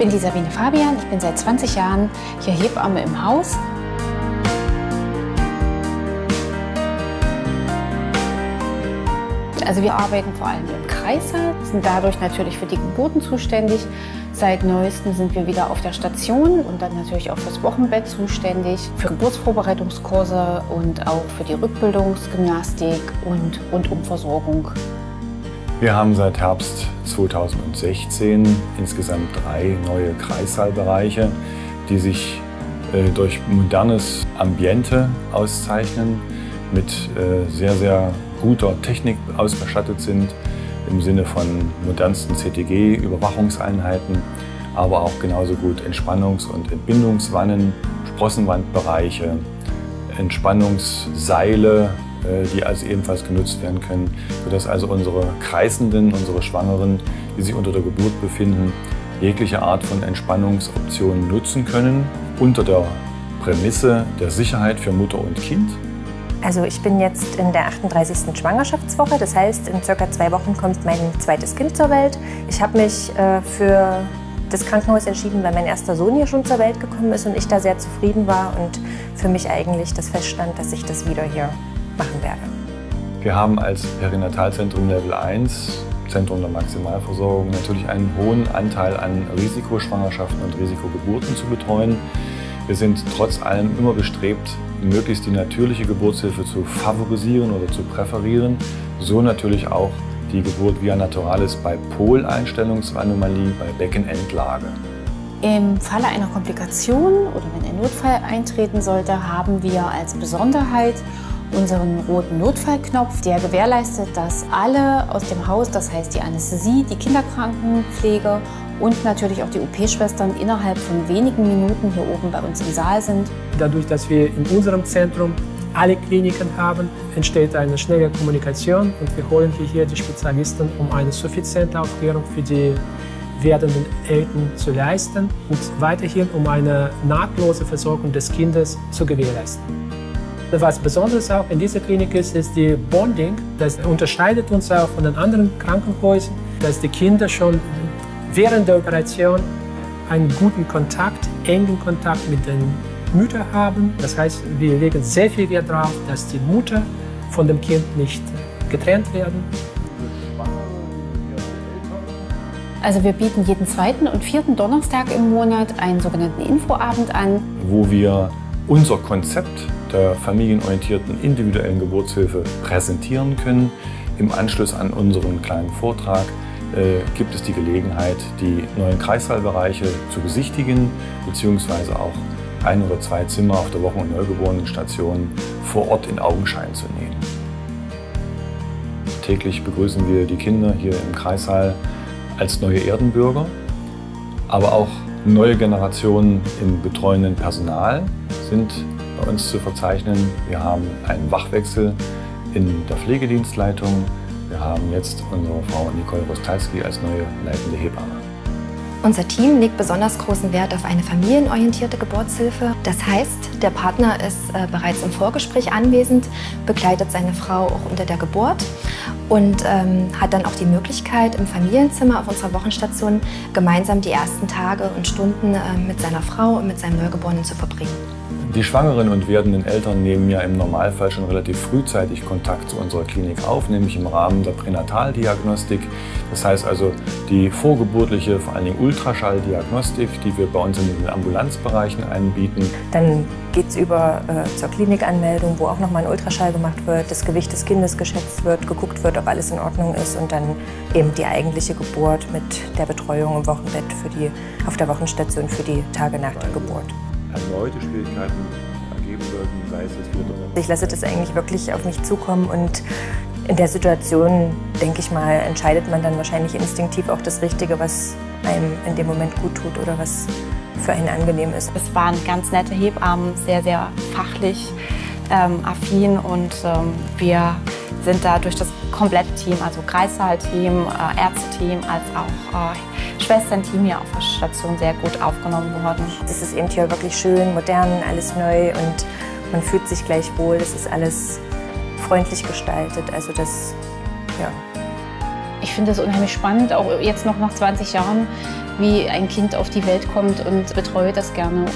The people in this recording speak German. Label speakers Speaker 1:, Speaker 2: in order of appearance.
Speaker 1: bin die Sabine Fabian, ich bin seit 20 Jahren hier Hebamme im Haus. Also wir arbeiten vor allem im Kreißsaal, sind dadurch natürlich für die Geburten zuständig. Seit neuestem sind wir wieder auf der Station und dann natürlich auch fürs Wochenbett zuständig, für Geburtsvorbereitungskurse und auch für die Rückbildungsgymnastik und Rundumversorgung.
Speaker 2: Wir haben seit Herbst 2016 insgesamt drei neue Kreissaalbereiche, die sich äh, durch modernes Ambiente auszeichnen, mit äh, sehr, sehr guter Technik ausgestattet sind, im Sinne von modernsten CTG-Überwachungseinheiten, aber auch genauso gut Entspannungs- und Entbindungswannen, Sprossenwandbereiche, Entspannungsseile, die also ebenfalls genutzt werden können, sodass also unsere Kreisenden, unsere Schwangeren, die sich unter der Geburt befinden, jegliche Art von Entspannungsoptionen nutzen können, unter der Prämisse der Sicherheit für Mutter und Kind.
Speaker 3: Also ich bin jetzt in der 38. Schwangerschaftswoche, das heißt in circa zwei Wochen kommt mein zweites Kind zur Welt. Ich habe mich äh, für das Krankenhaus entschieden, weil mein erster Sohn hier schon zur Welt gekommen ist und ich da sehr zufrieden war und für mich eigentlich das feststand, dass ich das wieder hier machen werde.
Speaker 2: Wir haben als Perinatalzentrum Level 1, Zentrum der Maximalversorgung, natürlich einen hohen Anteil an Risikoschwangerschaften und Risikogeburten zu betreuen. Wir sind trotz allem immer bestrebt, möglichst die natürliche Geburtshilfe zu favorisieren oder zu präferieren. So natürlich auch die Geburt via Naturalis bei Poleinstellungsanomalie, bei Beckenendlage.
Speaker 1: Im Falle einer Komplikation oder wenn ein Notfall eintreten sollte, haben wir als Besonderheit unseren roten Notfallknopf, der gewährleistet, dass alle aus dem Haus, das heißt die Anästhesie, die Kinderkrankenpflege und natürlich auch die OP-Schwestern innerhalb von wenigen Minuten hier oben bei uns im Saal sind.
Speaker 4: Dadurch, dass wir in unserem Zentrum alle Kliniken haben, entsteht eine schnelle Kommunikation und wir holen hierher die Spezialisten, um eine suffiziente Aufklärung für die werdenden Eltern zu leisten und weiterhin um eine nahtlose Versorgung des Kindes zu gewährleisten. Was Besonderes auch in dieser Klinik ist, ist die Bonding. Das unterscheidet uns auch von den anderen Krankenhäusern, dass die Kinder schon während der Operation einen guten Kontakt, engen Kontakt mit den Müttern haben. Das heißt, wir legen sehr viel Wert darauf, dass die Mutter von dem Kind nicht getrennt werden.
Speaker 1: Also wir bieten jeden zweiten und vierten Donnerstag im Monat einen sogenannten Infoabend an,
Speaker 2: wo wir unser Konzept der familienorientierten individuellen Geburtshilfe präsentieren können. Im Anschluss an unseren kleinen Vortrag äh, gibt es die Gelegenheit, die neuen Kreissaalbereiche zu besichtigen, beziehungsweise auch ein oder zwei Zimmer auf der Wochen- und Neugeborenenstation vor Ort in Augenschein zu nehmen. Täglich begrüßen wir die Kinder hier im Kreissaal als neue Erdenbürger, aber auch neue Generationen im betreuenden Personal sind bei uns zu verzeichnen. Wir haben einen Wachwechsel in der Pflegedienstleitung. Wir haben jetzt unsere Frau Nicole Rostalski als neue leitende Hebamme.
Speaker 3: Unser Team legt besonders großen Wert auf eine familienorientierte Geburtshilfe. Das heißt, der Partner ist äh, bereits im Vorgespräch anwesend, begleitet seine Frau auch unter der Geburt und ähm, hat dann auch die Möglichkeit, im Familienzimmer auf unserer Wochenstation gemeinsam die ersten Tage und Stunden äh, mit seiner Frau und mit seinem Neugeborenen zu verbringen.
Speaker 2: Die schwangeren und werdenden Eltern nehmen ja im Normalfall schon relativ frühzeitig Kontakt zu unserer Klinik auf, nämlich im Rahmen der Pränataldiagnostik. Das heißt also die vorgeburtliche, vor allen Dingen Ultraschalldiagnostik, die wir bei uns in den Ambulanzbereichen anbieten.
Speaker 3: Dann geht es über äh, zur Klinikanmeldung, wo auch nochmal ein Ultraschall gemacht wird, das Gewicht des Kindes geschätzt wird, geguckt wird, ob alles in Ordnung ist und dann eben die eigentliche Geburt mit der Betreuung im Wochenbett für die, auf der Wochenstation für die Tage nach der Geburt
Speaker 2: erneute Schwierigkeiten ergeben würden, sei es jetzt wieder
Speaker 3: Ich lasse das eigentlich wirklich auf mich zukommen und in der Situation, denke ich mal, entscheidet man dann wahrscheinlich instinktiv auch das Richtige, was einem in dem Moment gut tut oder was für einen angenehm ist.
Speaker 1: Es waren ganz nette Hebammen, sehr, sehr fachlich ähm, affin und ähm, wir sind da durch das komplette Team, also Kreissaalteam, äh, Ärzteteam, als auch äh, Schwesternteam hier auf der Station sehr gut aufgenommen worden.
Speaker 3: Es ist eben hier wirklich schön, modern, alles neu und man fühlt sich gleich wohl. Es ist alles freundlich gestaltet. Also das, ja.
Speaker 1: Ich finde es unheimlich spannend, auch jetzt noch nach 20 Jahren, wie ein Kind auf die Welt kommt und betreue das gerne.